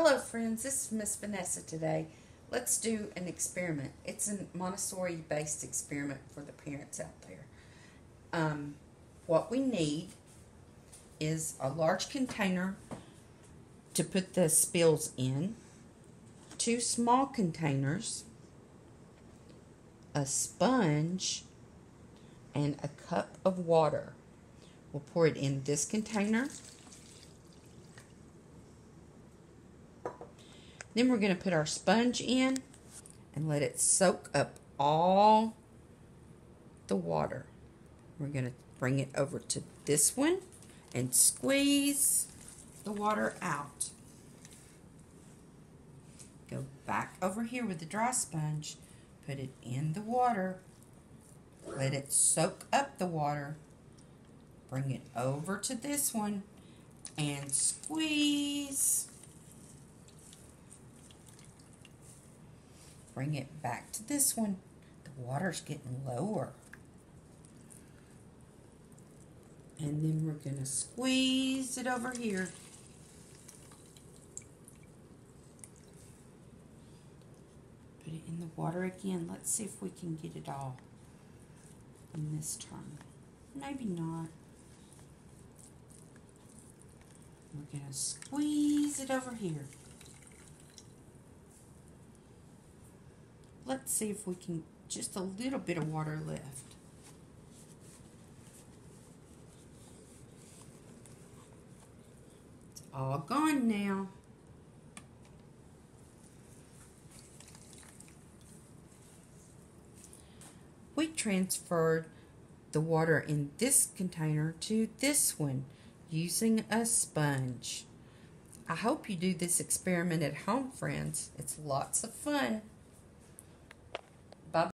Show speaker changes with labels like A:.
A: Hello friends, this is Miss Vanessa today. Let's do an experiment. It's a Montessori based experiment for the parents out there. Um, what we need is a large container to put the spills in, two small containers, a sponge, and a cup of water. We'll pour it in this container Then we're going to put our sponge in and let it soak up all the water. We're going to bring it over to this one and squeeze the water out. Go back over here with the dry sponge, put it in the water, let it soak up the water, bring it over to this one and squeeze bring it back to this one. The water's getting lower. And then we're going to squeeze it over here. Put it in the water again. Let's see if we can get it all in this turn. Maybe not. We're going to squeeze it over here. Let's see if we can, just a little bit of water left. It's all gone now. We transferred the water in this container to this one using a sponge. I hope you do this experiment at home, friends. It's lots of fun.